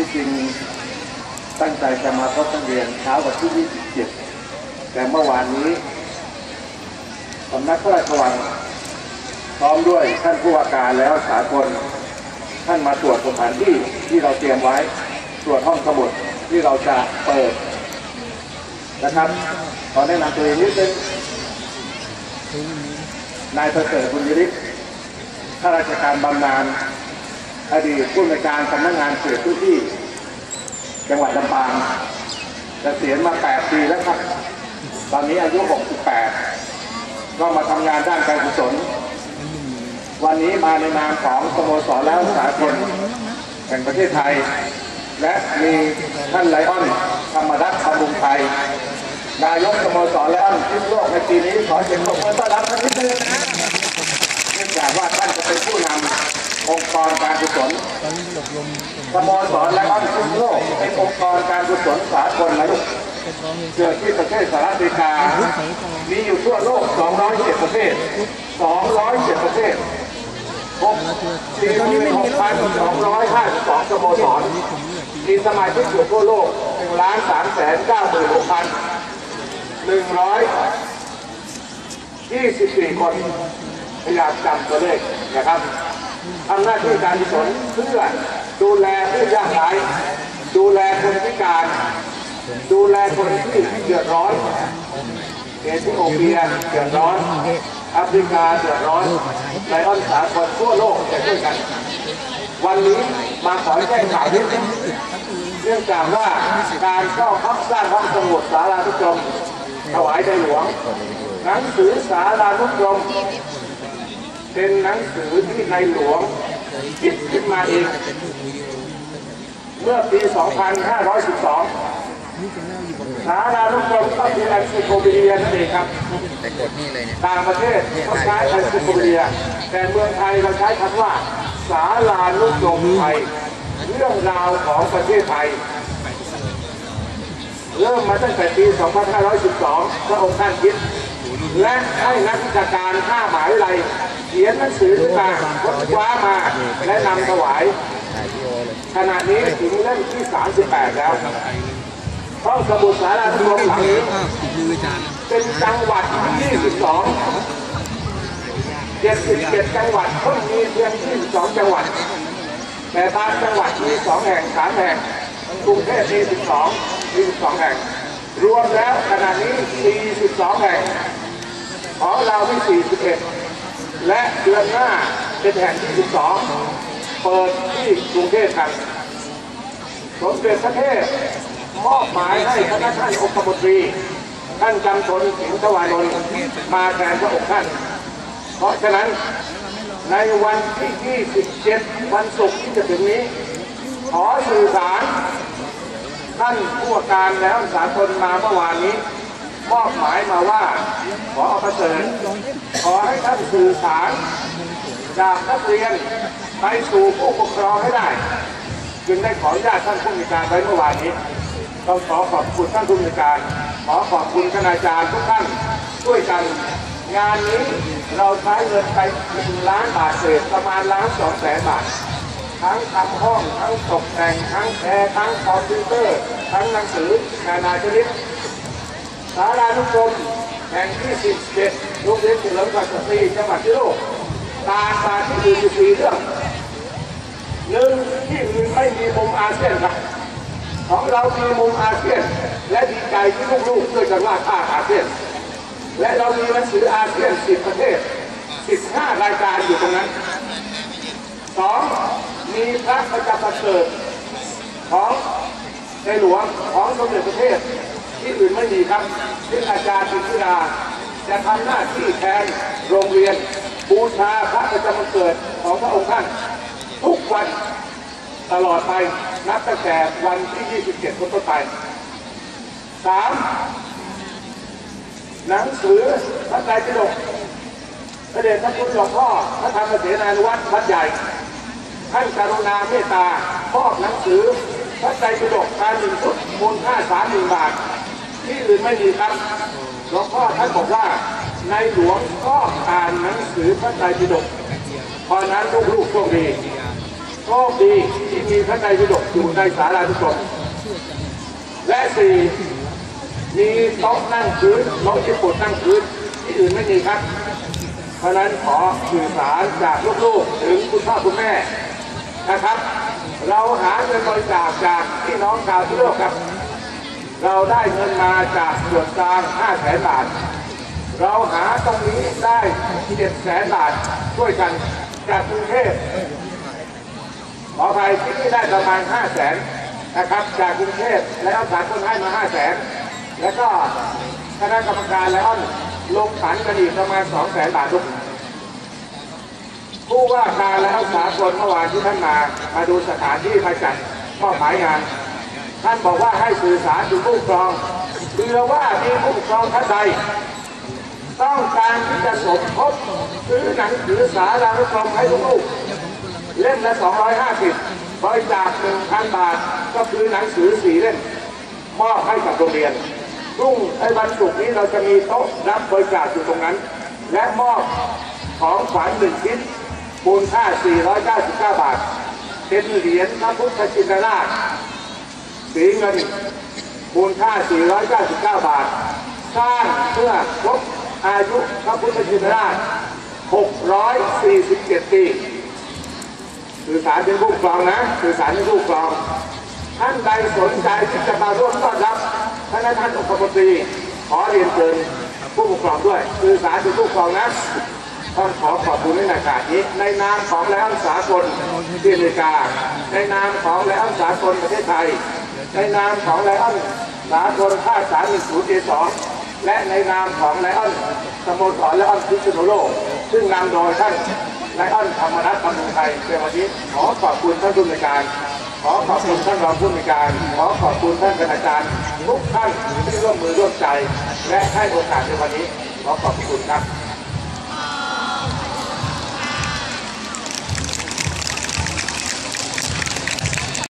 ที่จริงตั้งใจจะมาพบนักเรียนเช้าวันที่ 27 แต่เมื่อวานนี้สำนักพระราชวังพร้อมด้วยท่านผู้ว่าการแล้วสากลท่านมาตรวจสถานที่ที่เราเตรียมไว้ตรวจห้องสมุดที่เราจะเปิดนะครับขอแนะนำตัวเองนิดนึงนายประเสริฐบุญยริศข้าราชการบำนาญ อดีตผู้อำนวยการสำนักงานเขตพื้นที่ จังหวัดลำปางเกษียณมา 8 ปีแล้วครับ ตอนนี้อายุ 68 ก็มาทำงานด้านการกุศล วันนี้มาในนามของสโมสรแล้วสากลแห่งประเทศไทย และมีท่านไลออนธรรมรัตน์บำรุงไทย นายกสโมสรไลออนทิพโลกในปีนี้ขอเสียงปรบมือต้อนรับท่านนิดนึง นื่องจากว่าท่านจะเป็นผู้นำองค์กรการกุศลสโมสรและอันทุกโลกเป็นองค์กรการกุศลสากลนะลูกเกิดที่ประเทศสหรัฐอเมริกา มีอยู่ทั่วโลก 207 ประเทศ 207 ประเทศพบ46,252สโมสร มีสมาชิกอยู่ทั่วโลก1ล้าน3แสน96,124 คน พยายามจำตัวเลขนะครับทำหน้าที่การกุศลเพื่อดูแลผู้ยากไร้ดูแลคนพิการ ดูแลคนที่เดือดร้อนเอธิโอเปียเดือดร้อนแอฟริกาเดือดร้อนไลออนสากลทั่วโลกจะช่วยกัน วันนี้มาขอแจ้งข่าวนิดนึงเนื่องจากว่าการเข้าพักสร้างห้องสมุดสารานุกรมถวายในหลวงหนังสือสารานุกรม เป็นหนังสือที่ในหลวงคิดขึ้นมาเอง เมื่อปี 2512สารานุกรมก็คือ encyclopedia นั่นเองครับแต่กดนี่เลยเนี่ยต่างประเทศก็ใช้ encyclopedia แต่เมืองไทยเราใช้คำว่าสารานุกรมไทยเรื่องราวของประเทศไทย เริ่มมาตั้งแต่ปี 2512 พระองค์ท่านคิด และให้นักวิชาการห้ามหาวิทยาลัย เขียนหนังสือขึ้นมาค้นคว้ามาและนำถวาย ขณะนี้ถึงเล่มที่ 38 แล้วห้องสมุดสารานุกรมหลังนี้เป็นจังหวัดที่22 77 จังหวัดเพิ่งมีเพียง22 จังหวัด แต่บางจังหวัดมี 2 แห่ง 3 แห่งกรุงเทพมี 12 มี 12 แห่ง รวมแล้วขณะนี้ 42 แห่ง ของเรามี 41 และเดือนหน้าเป็นแห่งที่ 12 เปิดที่กรุงเทพครับสมเด็จพระเทพมอบหมายให้คณะท่านองคมนตรี ท่านจำชนสิงห์ทวานนท์มาแทนพระองค์ท่าน เพราะฉะนั้นในวันที่27วันศุกร์ที่จะถึงนี้ ขอสื่อสาร ท่านผู้การแล้วสากลมาเมื่อวานนี้ มอบหมายมาว่าขอเอาประเสริฐขอให้ท่านสื่อสารจากนักเรียนไปสู่ผู้ปกครองให้ได้ จึงได้ขออนุญาตท่านผู้มีการไว้เมื่อวานนี้ต้องขอขอบคุณท่านผู้มีการ ขอขอบคุณคณาจารย์ทุกท่านช่วยกัน งานนี้เราใช้เงินไปหนึ่งล้านบาทเศษประมาณล้านสองแสนบาท ทั้งทำห้องทั้งตกแต่งทั้งแอร์ทั้งคอมพิวเตอร์ ทั้งหนังสือนานาชนิด สารานุกรมแห่งที่17โรงเรียนเฉลิมขวัญสตรีจังหวัดพิษณุโลกต่างจากที่อื่นอยู่สี่เรื่องหนึ่งที่อื่นไม่มีมุมอาเซียนครับของเรามีมุมอาเซียน และดีใจที่ลูกๆช่วยกันว่าข้าอาเซียน และเรามีหนังสืออาเซียน10ประเทศ15รายการอยู่ตรงนั้นสองมีพระประจำประเสริฐของในหลวงของสมเด็จพระเทพ ที่อื่นไม่มีครับซึ่งอาจารย์ปิธิดาจะทำหน้าที่แทนโรงเรียนบูชาพระประจำวันเกิดของพระองค์ท่าน ทุกวันตลอดไปนับตั้งแต่วันที่ 27เป็นต้นไปสามหนังสือพระไตรปิฎกพระเดชพระคุณหลวงพ่อพระธรรมเสนานุวัตรวัดใหญ่ ท่านกรุณาเมตตามอบหนังสือพระไตรปิฎกการหนึ่งชุดมูลค่าสามหมื่นบาท ที่อื่นไม่มีครับหลวงพ่อท่านบอกว่าในหลวงก็อ่านหนังสือพระไตรปิฎกเพราะนั้นลูกๆโชคดีโชคดีที่มีพระไตรปิฎกอยู่ในศาลาทุกคนและสี่มีโต๊ะนั่งพื้นโต๊ะญี่ปุ่นนั่งพื้นที่อื่นไม่มีครับ เพราะฉะนั้นขอสื่อสารจากลูกๆ ถึงคุณพ่อคุณแม่นะครับ เราหาเงินบริจาคจากพี่น้องชาวทั่วโลกครับ เราได้เงินมาจากส่วนกลาง5แสนบาท เราหาตรงนี้ได้7แสนบาทช่วยกันจากกรุงเทพขออภัยที่นี่ได้ประมาณ5แสนนะครับ จากกรุงเทพแล้วสารคนให้มา5แสนแล้วก็คณะกรรมการแล้วลงขันกันอีกประมาณ2แสนบาททุกผู้ว่าการและรักษาคนเมื่อวานที่ท่านมา มาดูสถานที่มาจัดมอบหมายงาน ท่านบอกว่าให้สื่อสารถึงผู้ปกครองเผื่อว่ามีผู้ปกครองท่านใด ต้องการที่จะสมทบซื้อหนังสือสารานุกรมให้ลูกเล่มละ 250 บริจาค1,000 บาท ก็คือหนังสือสีเล่มมอบให้กับโรงเรียนรุ่งไอ้วันศุกร์นี้เราจะมีโต๊ะรับบริจาคอยู่ตรงนั้น และมอบของขวัญหนึ่งชิ้นมูลค่า 499 บาท เป็นเหรียญพระพุทธชินราช สีเงินมูลค่า 499 บาท สร้างเมื่อครบอายุพระพุทธชินราช 647 ปีสื่อสารเป็นผู้ปกครองนะสื่อสารเป็นผู้ปกครอง ท่านใดสนใจที่จะมาร่วมต้อนรับท่านท่านองคมนตรีขอเรียนเชิญผู้ปกครองด้วยสื่อสารถึงผู้ปกครองนะต้องขอขอบคุณในโอกาสนี้ในนามของแล้วสากลที่อเมริกา ในนามของแล้วสากลประเทศไทย ในนามของไลออนสากลภาคสามหนึ่งศูนย์เอสองและในนามของไลออนสโมสรไลออนพิษณุโลก ซึ่งนำโดยท่านไลออนธรรมนัฐธรรมรงไทยในวันนี้ขอขอบคุณท่านผู้ในการขอขอบคุณท่านรองผู้ในวยการ ขอขอบคุณท่านคณาจารย์ทุกท่านที่ร่วมมือร่วมใจ และให้โอกาสในวันนี้ ขอขอบคุณครับ